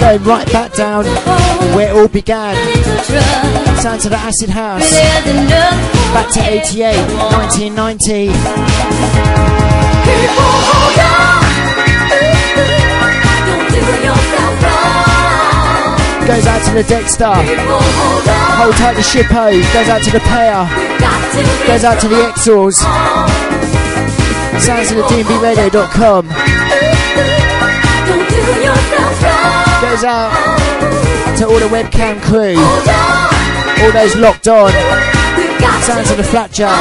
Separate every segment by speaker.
Speaker 1: going right back down where it all began. Sounds to the acid house. Back to 88, 1990. Goes out to the Dexter. Hold tight the Shippo. Goes out to the Payer. Goes out to the Exors. Sounds of the DNBRadio.com. Goes out to all the webcam crew. All those locked on. Sounds of the Flapjack.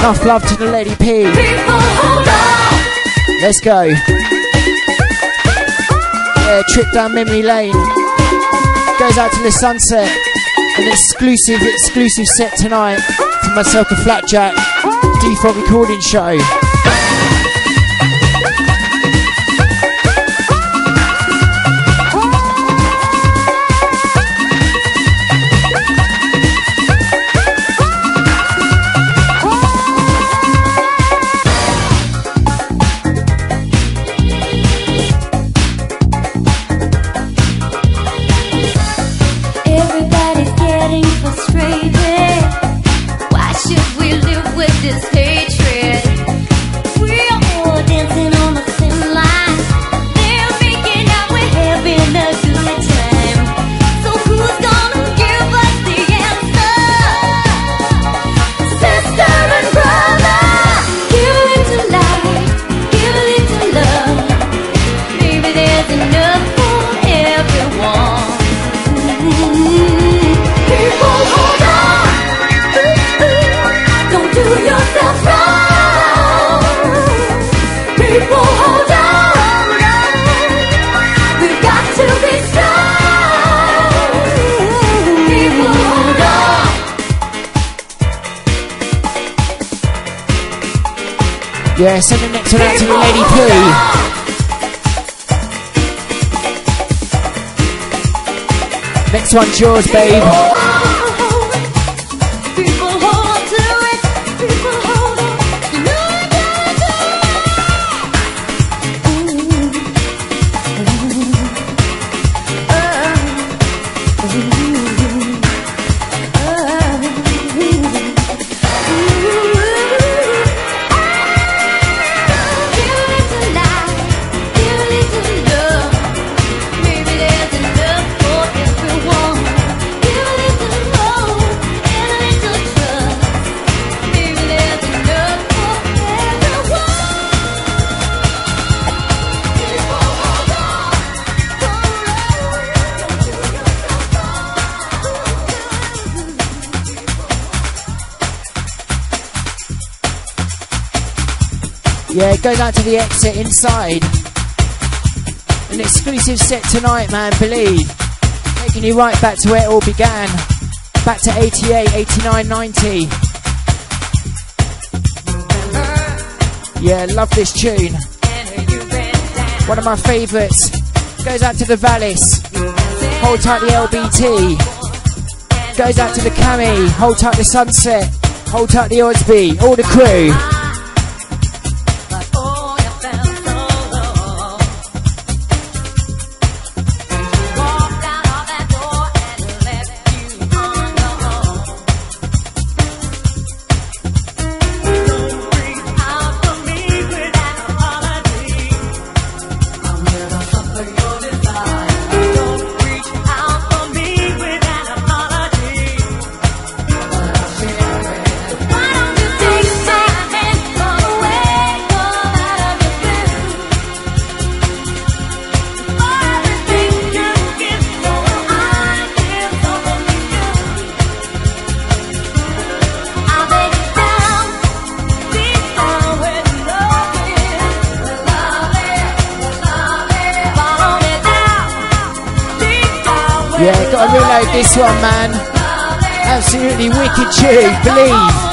Speaker 1: Enough love to the Lady P. Let's go. Yeah, trip down memory lane. Goes out to the sunset. An exclusive, exclusive set tonight for myself, the Flapjack. Default recording show. Yeah, send the next one out to the Lady P. Next one's yours, babe. Goes out to the exit inside. An exclusive set tonight, man, believe. Taking you right back to where it all began. Back to 88, 89, 90. Yeah, love this tune. One of my favourites. Goes out to the Valis. Hold tight the LBT. Goes out to the Cami. Hold tight the Sunset. Hold tight the Osby. All the crew. Yeah, gotta reload this one, man. Absolutely wicked tune,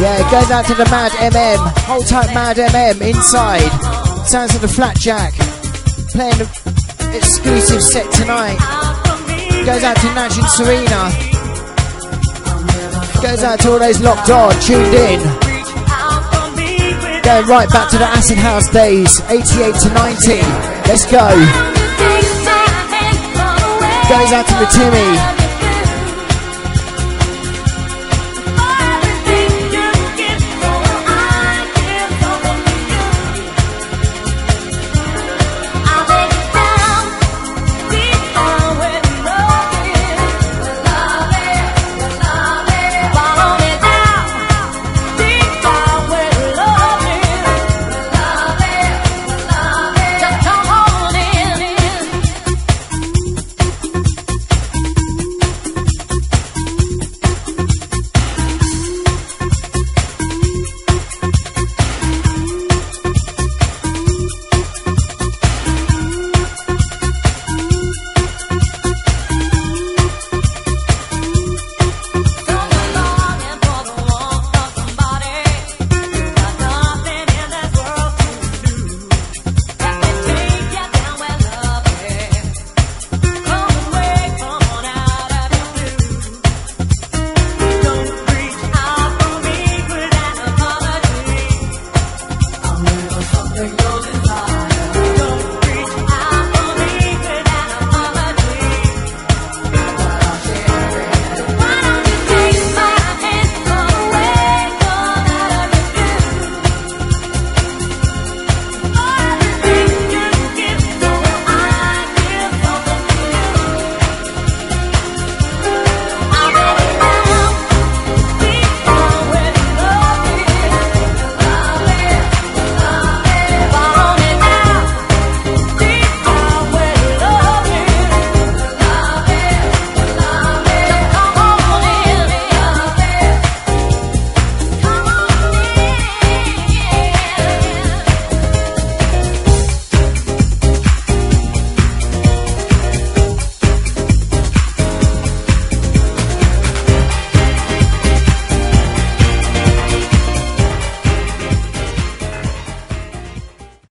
Speaker 1: believe.
Speaker 2: Goes out to the Mad MM. Hold tight, Mad MM inside. Sounds of the Flapjack. Playing the exclusive set tonight. Goes out to Nash and Serena. Goes out to all those locked on, tuned in. Going right back to the Acid House days, 88 to 90. Let's go. Goes out to the Timmy.